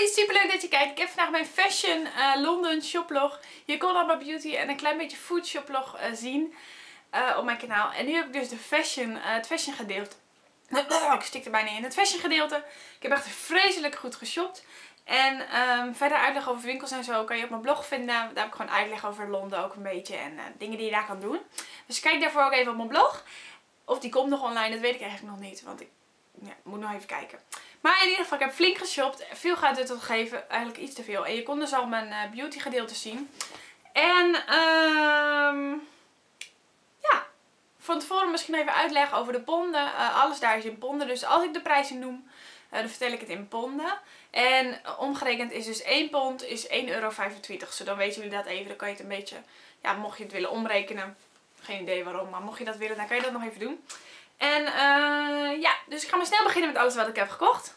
Hoi, super leuk dat je kijkt. Ik heb vandaag mijn Fashion uh, London shoplog. Je kon allemaal beauty en een klein beetje food shoplog uh, zien uh, op mijn kanaal. En nu heb ik dus de fashion, het fashion gedeelte. ik stik er bijna in. Het fashion gedeelte. Ik heb echt vreselijk goed geshopt. En um, verder uitleg over winkels en zo kan je op mijn blog vinden. Daar heb ik gewoon uitleg over Londen ook een beetje. En dingen die je daar kan doen. Dus kijk daarvoor ook even op mijn blog. Of die komt nog online, dat weet ik eigenlijk nog niet. Want ik ja, moet nog even kijken. Maar in ieder geval, ik heb flink geshopt. Veel gaat het geven. Eigenlijk iets te veel. En je kon dus al mijn uh, beauty gedeelte zien. En um, ja, van tevoren misschien even uitleggen over de ponden. Uh, alles daar is in ponden. Dus als ik de prijzen noem, uh, dan vertel ik het in ponden. En omgerekend is dus 1 pond is 1,25 euro. Zo dan weten jullie dat even. Dan kan je het een beetje, ja, mocht je het willen omrekenen. Geen idee waarom, maar mocht je dat willen, dan kan je dat nog even doen. En uh, ja, dus ik ga maar snel beginnen met alles wat ik heb gekocht.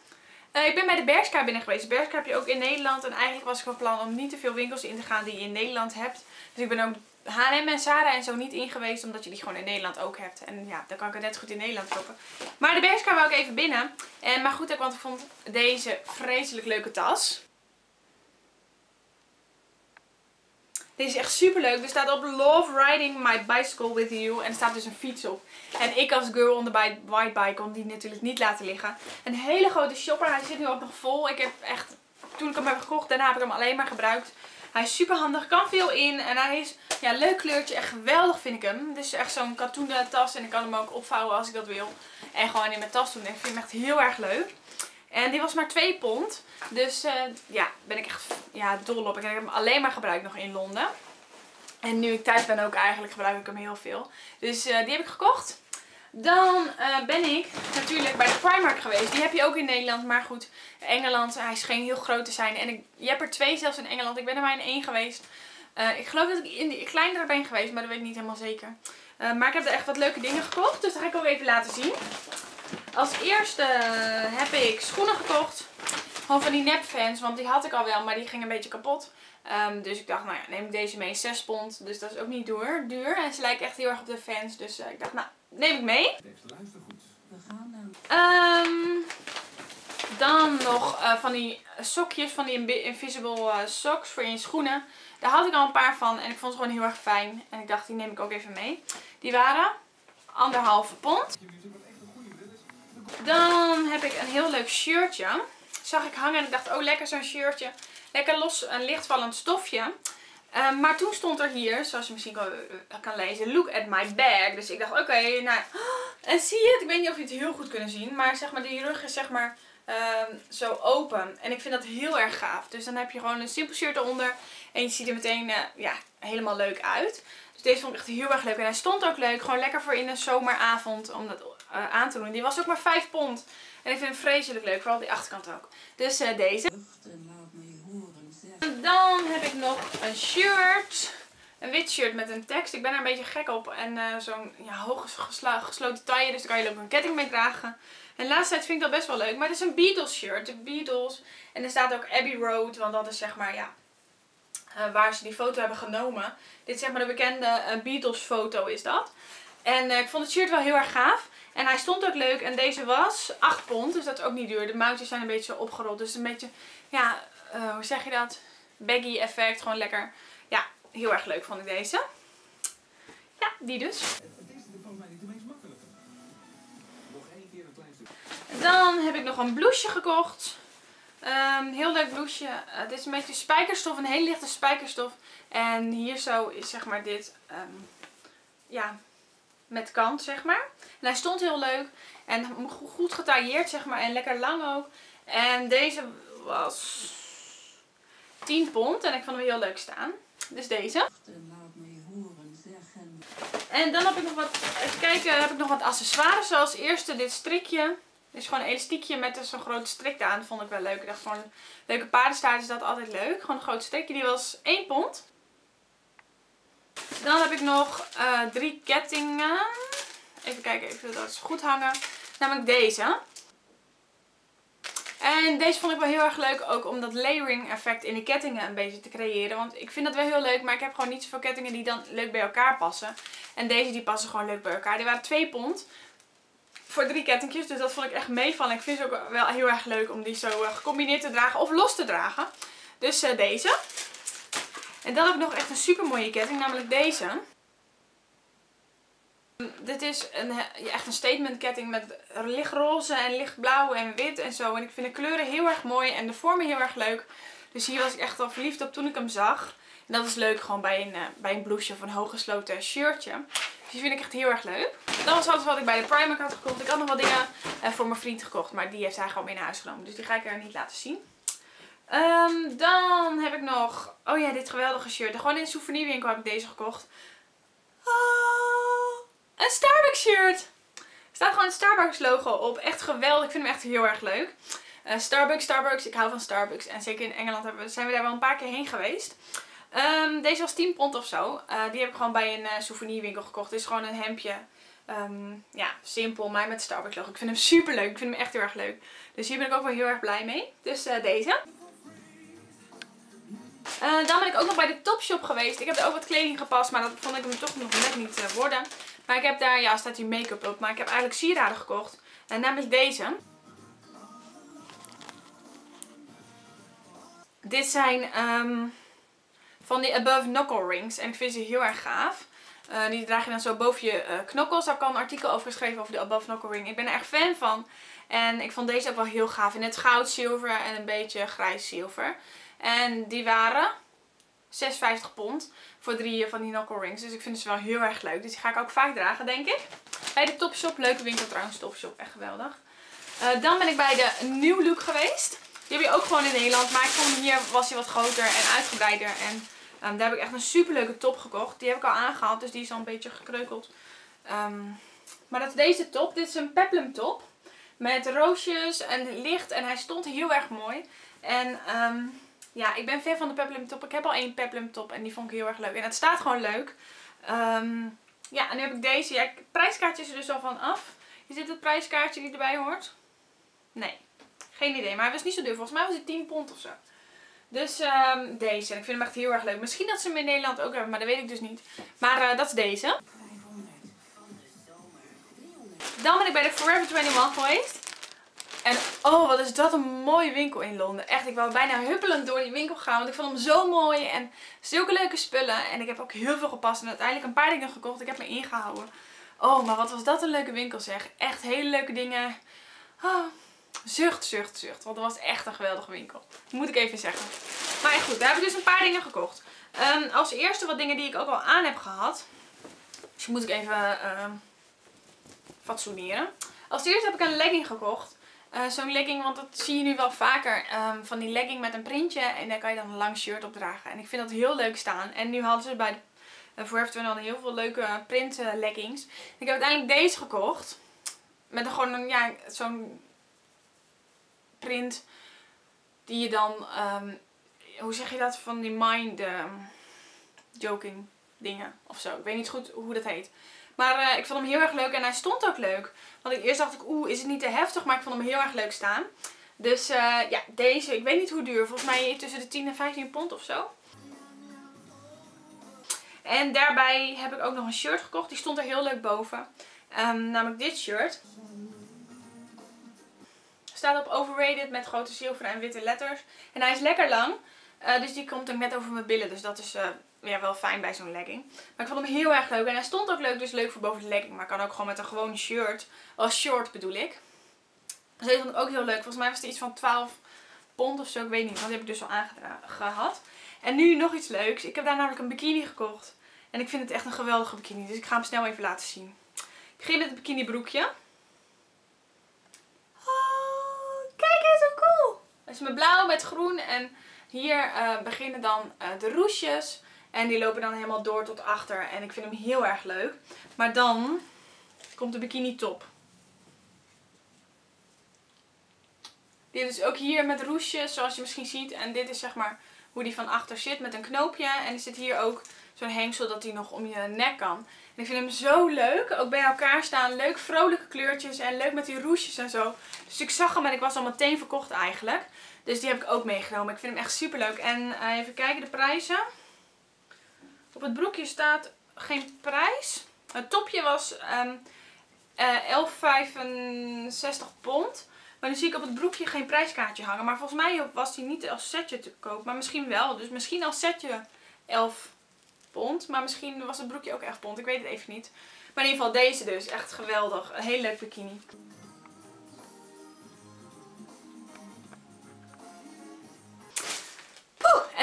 Uh, ik ben bij de Bershka binnen geweest. Bershka heb je ook in Nederland. En eigenlijk was ik van plan om niet te veel winkels in te gaan die je in Nederland hebt. Dus ik ben ook H&M en Zara en zo niet in geweest. Omdat je die gewoon in Nederland ook hebt. En ja, dan kan ik het net goed in Nederland kopen. Maar de Bershka wou ik even binnen. En, maar goed, ik vond deze vreselijk leuke tas. Deze is echt super leuk. Er staat op Love Riding My Bicycle With You. En er staat dus een fiets op. En ik als girl on the white bike kon die natuurlijk niet laten liggen. Een hele grote shopper. Hij zit nu ook nog vol. Ik heb echt, toen ik hem heb gekocht, daarna heb ik hem alleen maar gebruikt. Hij is super handig, kan veel in en hij is ja, leuk kleurtje, echt geweldig vind ik hem. Is echt zo'n katoenen tas en ik kan hem ook opvouwen als ik dat wil. En gewoon in mijn tas doen en ik vind hem echt heel erg leuk. En die was maar 2 pond. Dus uh, ja, ben ik echt ja, dol op. Ik heb hem alleen maar gebruikt nog in Londen. En nu ik thuis ben ook eigenlijk gebruik ik hem heel veel. Dus uh, die heb ik gekocht. Dan uh, ben ik natuurlijk bij de Primark geweest. Die heb je ook in Nederland. Maar goed, Engeland, hij scheen heel groot te zijn. En ik, je hebt er twee zelfs in Engeland. Ik ben er maar in één geweest. Ik geloof dat ik in de kleinere ben geweest, maar dat weet ik niet helemaal zeker. Maar ik heb er echt wat leuke dingen gekocht. Dus dat ga ik ook even laten zien. Als eerste heb ik schoenen gekocht. Gewoon van die nepfans, want die had ik al wel, maar die ging een beetje kapot. Um, dus ik dacht, nou ja, neem ik deze mee. 6 pond, dus dat is ook niet duur. duur. En ze lijken echt heel erg op de fans, dus uh, ik dacht, nou, neem ik mee. Luister goed. We gaan dan. Um, dan nog uh, van die sokjes, van die invisible uh, socks voor in je schoenen. Daar had ik al een paar van en ik vond ze gewoon heel erg fijn. En ik dacht, die neem ik ook even mee. Die waren anderhalve pond. Dan heb ik een heel leuk shirtje. Zag ik hangen en ik dacht, oh lekker zo'n shirtje. Lekker los, een lichtvallend stofje. Uh, maar toen stond er hier, zoals je misschien kan, uh, kan lezen, look at my bag. Dus ik dacht, oké, nou, en zie je het? Ik weet niet of je het heel goed kunt zien, maar zeg maar, die rug is zeg maar uh, zo open. En ik vind dat heel erg gaaf. Dus dan heb je gewoon een simpel shirt eronder en je ziet er meteen, eh, ja, helemaal leuk uit. Dus deze vond ik echt heel erg leuk. En hij stond ook leuk, gewoon lekker voor in een zomeravond om dat uh, aan te doen. Die was ook maar 5 pond. En ik vind hem vreselijk leuk, vooral die achterkant ook. Dus uh, deze. Dan heb ik nog een shirt. Een wit shirt met een tekst. Ik ben er een beetje gek op. En uh, zo'n ja, hoog gesloten taille. Dus daar kan je ook een ketting mee dragen. En laatste tijd vind ik dat best wel leuk. Maar het is een Beatles shirt. De Beatles. En er staat ook Abbey Road. Want dat is zeg maar ja, waar ze die foto hebben genomen. Dit is zeg maar de bekende Beatles foto is dat. En ik vond het shirt wel heel erg gaaf. En hij stond ook leuk. En deze was 8 pond. Dus dat is ook niet duur. De mouwtjes zijn een beetje opgerold. Dus een beetje, ja, uh, hoe zeg je dat? Baggy effect. Gewoon lekker. Ja, heel erg leuk vond ik deze. Ja, die dus. Dan heb ik nog een blouseje gekocht. Um, heel leuk blouseje. Het is een beetje spijkerstof. Een hele lichte spijkerstof. En hier zo is zeg maar dit. Um, ja, met kant, zeg maar. En hij stond heel leuk. En goed getailleerd, zeg maar. En lekker lang ook. En deze was 10 pond. En ik vond hem heel leuk staan. Dus deze. En dan heb ik nog wat, even kijken, heb ik nog wat accessoires. Zoals eerste dit strikje. Dit is gewoon een elastiekje met zo'n grote strik aan. Dat vond ik wel leuk. Ik dacht gewoon, leuke paardenstaart is dat altijd leuk. Gewoon een groot strikje. Die was 1 pond. Dan heb ik nog uh, drie kettingen. Even kijken, even dat ze goed hangen. Namelijk deze. En deze vond ik wel heel erg leuk ook om dat layering effect in de kettingen een beetje te creëren. Want ik vind dat wel heel leuk, maar ik heb gewoon niet zoveel kettingen die dan leuk bij elkaar passen. En deze die passen gewoon leuk bij elkaar. Die waren 2 pond. voor drie kettingjes. Dus dat vond ik echt meevallen. Ik vind het ook wel heel erg leuk om die zo uh, gecombineerd te dragen of los te dragen. Dus uh, deze. En dan heb ik nog echt een super mooie ketting, namelijk deze. Dit is een, echt een statement ketting met lichtroze en lichtblauw en wit en zo. En ik vind de kleuren heel erg mooi en de vormen heel erg leuk. Dus hier was ik echt al verliefd op toen ik hem zag. En dat is leuk gewoon bij een, uh, bij een blouseje of een hooggesloten shirtje. Dus die vind ik echt heel erg leuk. Dat was alles wat ik bij de Primark had gekocht. Ik had nog wat dingen uh, voor mijn vriend gekocht. Maar die heeft hij gewoon mee naar huis genomen. Dus die ga ik er niet laten zien. Um, dan heb ik nog... Oh ja, dit geweldige shirt. Gewoon in een souvenirwinkel heb ik deze gekocht. Oh, een Starbucks shirt. Er staat gewoon het Starbucks logo op. Echt geweldig. Ik vind hem echt heel erg leuk. Uh, Starbucks, Starbucks. Ik hou van Starbucks. En zeker in Engeland hebben, zijn we daar wel een paar keer heen geweest. Um, deze was 10 pond of zo. Uh, die heb ik gewoon bij een uh, souvenirwinkel gekocht. Het is gewoon een hemdje. Um, ja, simpel, maar met Starbucks logo. Ik vind hem super leuk. Ik vind hem echt heel erg leuk. Dus hier ben ik ook wel heel erg blij mee. Dus deze. Uh, dan ben ik ook nog bij de Topshop geweest. Ik heb er ook wat kleding gepast, maar dat vond ik hem toch nog net niet uh, worden. Maar ik heb daar, ja staat hier make-up op, maar ik heb eigenlijk sieraden gekocht. En namelijk deze. Dit zijn um, van die Above Knuckle Rings. En ik vind ze heel erg gaaf. Uh, die draag je dan zo boven je uh, knokkels. Daar al een artikel over geschreven over de Above Knuckle Ring. Ik ben er echt fan van. En ik vond deze ook wel heel gaaf. In het goud, zilver en een beetje grijs zilver. En die waren 56 pond voor drie van die knuckle rings. Dus ik vind ze wel heel erg leuk. Dus die ga ik ook vaak dragen, denk ik. Bij de Topshop. Leuke winkel trouwens, Topshop. Echt geweldig. Uh, dan ben ik bij de New Look geweest. Die heb je ook gewoon in Nederland. Maar ik vond hier was hij wat groter en uitgebreider. En um, daar heb ik echt een super leuke top gekocht. Die heb ik al aangehad. Dus die is al een beetje gekreukeld. Um, maar dat is deze top. Dit is een peplum top. Met roosjes en licht. En hij stond heel erg mooi. En... Um, ja, ik ben fan van de peplum top. Ik heb al één peplum top en die vond ik heel erg leuk. En het staat gewoon leuk. Um, ja, en nu heb ik deze. Ja, prijskaartje is er dus al van af. Is dit het prijskaartje die erbij hoort? Nee, geen idee. Maar hij was niet zo duur. Volgens mij was het 10 pond of zo. Dus um, deze. En ik vind hem echt heel erg leuk. Misschien dat ze hem in Nederland ook hebben, maar dat weet ik dus niet. Maar uh, dat is deze. Dan ben ik bij de Forever 21 geweest. Oh, wat is dat een mooie winkel in Londen. Echt, ik wou bijna huppelend door die winkel gaan. Want ik vond hem zo mooi. En zulke leuke spullen. En ik heb ook heel veel gepast. En uiteindelijk een paar dingen gekocht. Ik heb me ingehouden. Oh, maar wat was dat een leuke winkel zeg. Echt hele leuke dingen. Oh, zucht, zucht, zucht. Want dat was echt een geweldige winkel. Moet ik even zeggen. Maar goed, daar heb ik dus een paar dingen gekocht. Um, als eerste wat dingen die ik ook al aan heb gehad. Dus moet ik even uh, fatsoeneren. Als eerste heb ik een legging gekocht. Uh, Zo'n legging, want dat zie je nu wel vaker. Um, van die legging met een printje. En daar kan je dan een lang shirt op dragen. En ik vind dat heel leuk staan. En nu hadden ze bij uh, Forever 21 heel veel leuke print uh, leggings. Ik heb uiteindelijk deze gekocht. Met een, gewoon een, ja, zo'n print. Die je dan, um, hoe zeg je dat? Van die mind um, joking dingen of zo. Ik weet niet goed hoe dat heet. Maar uh, ik vond hem heel erg leuk en hij stond ook leuk. Want ik, eerst dacht ik, oeh, is het niet te heftig? Maar ik vond hem heel erg leuk staan. Dus uh, ja, deze, ik weet niet hoe duur. Volgens mij tussen de 10 en 15 pond of zo. En daarbij heb ik ook nog een shirt gekocht. Die stond er heel leuk boven. Um, namelijk dit shirt. Staat op overrated met grote zilveren en witte letters. En hij is lekker lang. Uh, dus die komt ook net over mijn billen. Dus dat is ja, wel fijn bij zo'n legging. Maar ik vond hem heel erg leuk. En hij stond ook leuk. Dus leuk voor boven de legging. Maar kan ook gewoon met een gewone shirt. Als short bedoel ik. Dus deze vond ik ook heel leuk. Volgens mij was het iets van 12 pond of zo. Ik weet niet. Want die heb ik dus al aangehad. En nu nog iets leuks. Ik heb daar namelijk een bikini gekocht. En ik vind het echt een geweldige bikini. Dus ik ga hem snel even laten zien. Ik begin met het bikini broekje. Oh, kijk eens hoe cool. Het is met blauw, met groen en hier uh, beginnen dan uh, de roesjes. En die lopen dan helemaal door tot achter. En ik vind hem heel erg leuk. Maar dan komt de bikini top. Dit is ook hier met roesjes zoals je misschien ziet. En dit is zeg maar hoe die van achter zit met een knoopje. En er zit hier ook zo'n hengsel dat die nog om je nek kan. En ik vind hem zo leuk. Ook bij elkaar staan. Leuk vrolijke kleurtjes en leuk met die roesjes en zo. Dus ik zag hem en ik was al meteen verkocht eigenlijk. Dus die heb ik ook meegenomen. Ik vind hem echt super leuk. En uh, even kijken de prijzen. Op het broekje staat geen prijs. Het topje was um, uh, 11,65 pond. Maar nu zie ik op het broekje geen prijskaartje hangen. Maar volgens mij was die niet als setje te koop. Maar misschien wel. Dus misschien als setje 11 pond. Maar misschien was het broekje ook 11 pond. Ik weet het even niet. Maar in ieder geval deze dus. Echt geweldig. Een hele leuk bikini.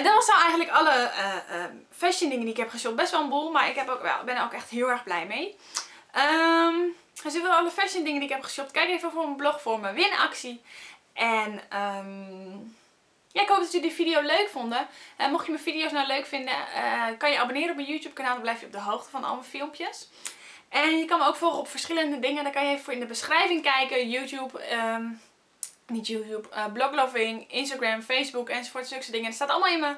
En dat was nou eigenlijk alle uh, fashion dingen die ik heb geshopt. Best wel een boel, maar ik ook, wel, ben er ook echt heel erg blij mee. Um, dus dit alle fashion dingen die ik heb geshopt. Kijk even voor mijn blog voor mijn winactie. En um, ja, ik hoop dat jullie die video leuk vonden. Uh, mocht je mijn video's nou leuk vinden, uh, kan je abonneren op mijn YouTube kanaal. Dan blijf je op de hoogte van al mijn filmpjes. En je kan me ook volgen op verschillende dingen. Daar kan je even voor in de beschrijving kijken. YouTube, niet YouTube, uh, blogloving, Instagram, Facebook enzovoort. Zulke dingen. Het staat allemaal in mijn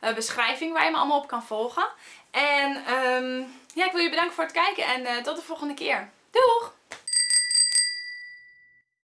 uh, beschrijving waar je me allemaal op kan volgen. En um, ja, ik wil je bedanken voor het kijken en uh, tot de volgende keer.